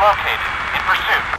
located in pursuit.